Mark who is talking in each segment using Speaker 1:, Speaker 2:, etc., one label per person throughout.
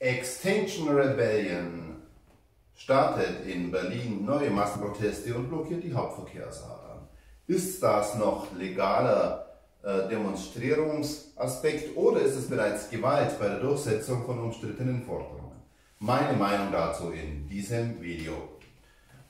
Speaker 1: Extinction Rebellion startet in Berlin neue Massenproteste und blockiert die Hauptverkehrsadern. Ist das noch legaler äh, Demonstrierungsaspekt oder ist es bereits Gewalt bei der Durchsetzung von umstrittenen Forderungen? Meine Meinung dazu in diesem Video.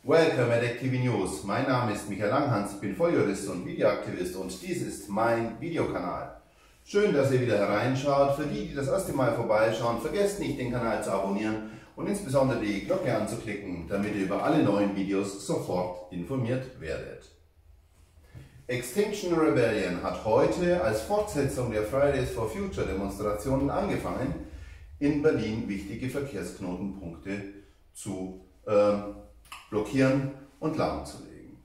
Speaker 1: Welcome at Active News. Mein Name ist Michael Langhans, ich bin Volljurist und Videoaktivist und dies ist mein Videokanal. Schön, dass ihr wieder hereinschaut. Für die, die das erste Mal vorbeischauen, vergesst nicht, den Kanal zu abonnieren und insbesondere die Glocke anzuklicken, damit ihr über alle neuen Videos sofort informiert werdet. Extinction Rebellion hat heute als Fortsetzung der Fridays for Future Demonstrationen angefangen, in Berlin wichtige Verkehrsknotenpunkte zu äh, blockieren und lahmzulegen.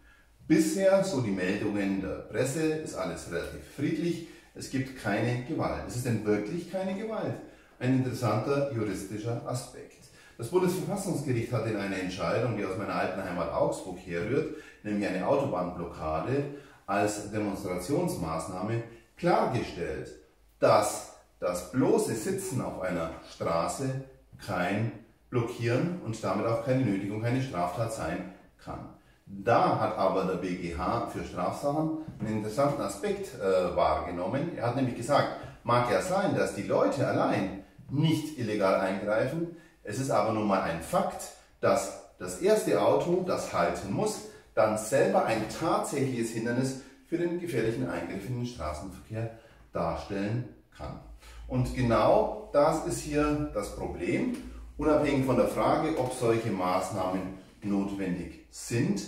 Speaker 1: Bisher, so die Meldungen der Presse, ist alles relativ friedlich es gibt keine Gewalt. Es ist denn wirklich keine Gewalt? Ein interessanter juristischer Aspekt. Das Bundesverfassungsgericht hat in einer Entscheidung, die aus meiner alten Heimat Augsburg herrührt, nämlich eine Autobahnblockade als Demonstrationsmaßnahme, klargestellt, dass das bloße Sitzen auf einer Straße kein Blockieren und damit auch keine Nötigung, keine Straftat sein kann. Da hat aber der BGH für Strafsachen einen interessanten Aspekt äh, wahrgenommen. Er hat nämlich gesagt, mag ja sein, dass die Leute allein nicht illegal eingreifen. Es ist aber nun mal ein Fakt, dass das erste Auto, das halten muss, dann selber ein tatsächliches Hindernis für den gefährlichen Eingriff in den Straßenverkehr darstellen kann. Und genau das ist hier das Problem, unabhängig von der Frage, ob solche Maßnahmen notwendig sind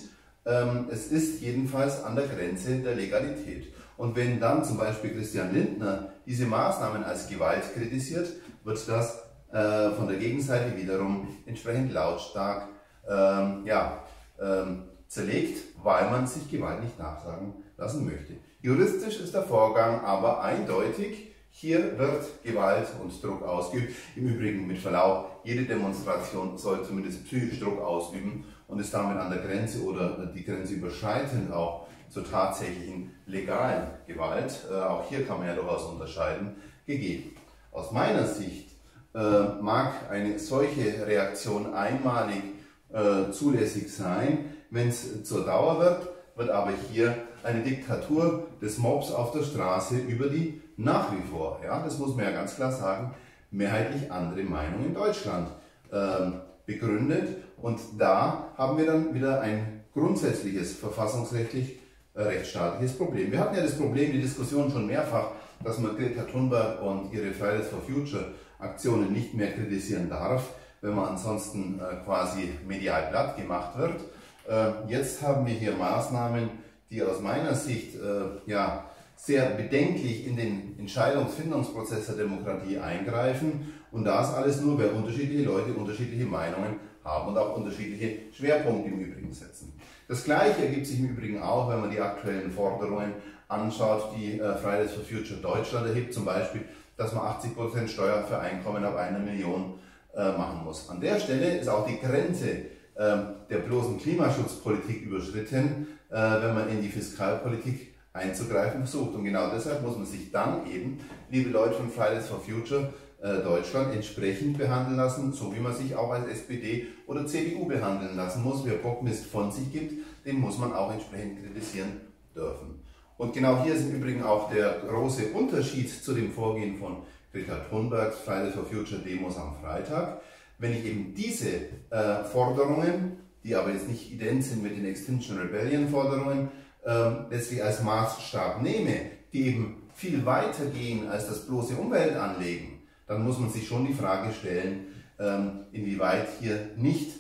Speaker 1: ähm, es ist jedenfalls an der Grenze der Legalität. Und wenn dann zum Beispiel Christian Lindner diese Maßnahmen als Gewalt kritisiert, wird das äh, von der Gegenseite wiederum entsprechend lautstark ähm, ja, ähm, zerlegt, weil man sich Gewalt nicht nachsagen lassen möchte. Juristisch ist der Vorgang aber eindeutig. Hier wird Gewalt und Druck ausgeübt. Im Übrigen mit Verlaub, jede Demonstration soll zumindest psychisch Druck ausüben und ist damit an der Grenze oder die Grenze überschreitend auch zur tatsächlichen legalen Gewalt, äh, auch hier kann man ja durchaus unterscheiden, gegeben. Aus meiner Sicht äh, mag eine solche Reaktion einmalig äh, zulässig sein, wenn es zur Dauer wird, wird aber hier eine Diktatur des Mobs auf der Straße über die nach wie vor, ja, das muss man ja ganz klar sagen, mehrheitlich andere Meinung in Deutschland ähm, begründet. Und da haben wir dann wieder ein grundsätzliches verfassungsrechtlich äh, rechtsstaatliches Problem. Wir hatten ja das Problem, die Diskussion schon mehrfach, dass man Greta Thunberg und ihre Fridays for Future Aktionen nicht mehr kritisieren darf, wenn man ansonsten äh, quasi medial platt gemacht wird. Äh, jetzt haben wir hier Maßnahmen, die aus meiner Sicht äh, ja, sehr bedenklich in den Entscheidungsfindungsprozess der Demokratie eingreifen und das alles nur, weil unterschiedliche Leute unterschiedliche Meinungen haben und auch unterschiedliche Schwerpunkte im Übrigen setzen. Das Gleiche ergibt sich im Übrigen auch, wenn man die aktuellen Forderungen anschaut, die äh, Fridays for Future Deutschland erhebt, zum Beispiel, dass man 80% Steuer für Einkommen ab einer Million äh, machen muss. An der Stelle ist auch die Grenze äh, der bloßen Klimaschutzpolitik überschritten, wenn man in die Fiskalpolitik einzugreifen versucht. Und genau deshalb muss man sich dann eben, liebe Leute von Fridays for Future äh, Deutschland, entsprechend behandeln lassen, so wie man sich auch als SPD oder CDU behandeln lassen muss. Wer Bockmist von sich gibt, den muss man auch entsprechend kritisieren dürfen. Und genau hier ist im Übrigen auch der große Unterschied zu dem Vorgehen von Greta Thunbergs Fridays for Future Demos am Freitag. Wenn ich eben diese äh, Forderungen, die aber jetzt nicht ident sind mit den Extinction Rebellion Forderungen, ähm, letztlich als Maßstab nehme, die eben viel weiter gehen als das bloße Umweltanlegen, dann muss man sich schon die Frage stellen, ähm, inwieweit hier nicht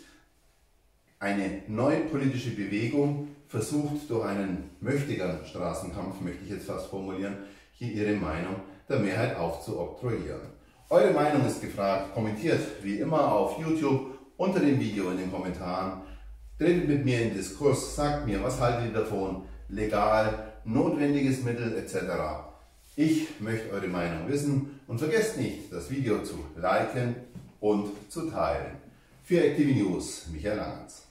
Speaker 1: eine neue politische Bewegung versucht, durch einen mächtigen Straßenkampf, möchte ich jetzt fast formulieren, hier ihre Meinung der Mehrheit aufzuoktroyieren. Eure Meinung ist gefragt, kommentiert wie immer auf YouTube unter dem Video in den Kommentaren. Tretet mit mir in Diskurs, sagt mir, was haltet ihr davon, legal, notwendiges Mittel etc. Ich möchte eure Meinung wissen und vergesst nicht, das Video zu liken und zu teilen. Für Active News, Michael Langens.